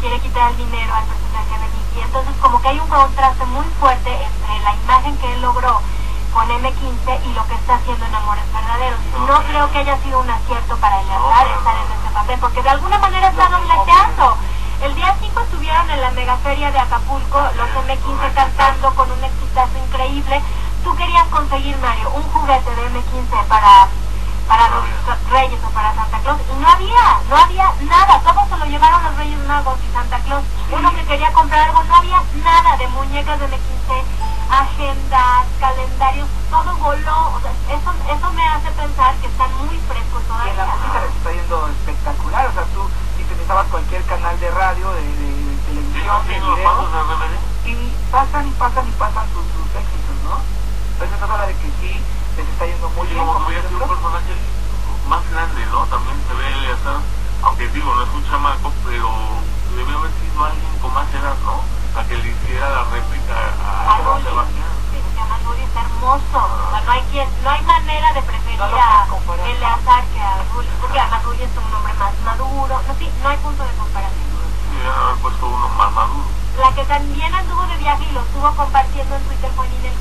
quiere quitar el dinero al personaje de Nicky. Entonces como que hay un contraste muy fuerte entre la imagen que él logró con M15 y lo que está haciendo en Amores Verdaderos. No creo que haya sido un acierto para Eleazar estar en ese papel, porque de alguna manera está dobleteando. El día 5 estuvieron en la megaferia de Acapulco, los M15 cantando con un exitazo increíble. Tú querías conseguir, Mario, un juguete de M15 para, para los Reyes o para Santa Claus y no había, no había nada. Llevaron los Reyes Magos y Santa Claus. Uno que quería comprar algo, no había nada de muñecas de M15, agendas, calendarios, todo voló. O sea, eso, eso me hace pensar que están muy frescos Y en la todavía. música les está yendo espectacular, o sea, tú sintonizabas cualquier canal de radio, de, de televisión, de video, pasos de RBD. y pasan y pasan y pasan sus, sus éxitos, ¿no? Entonces eso habla de que sí, les está yendo muy bien. como como sido un personaje más grande, ¿no? También se ve aunque digo, no es un chamaco, pero debió haber sido alguien con más edad, ¿no? Para que le hiciera la réplica a A Juan Rulli. Sebastián. Sí, porque además Rulli está hermoso. O sea, no hay quien, no hay manera de preferir No a. Eleazar que a Rulli, porque además Rulli es un hombre más maduro. No, sí, no hay punto de comparación. Haber puesto uno más maduro. La que también anduvo de viaje y lo estuvo compartiendo en Twitter fue Ninel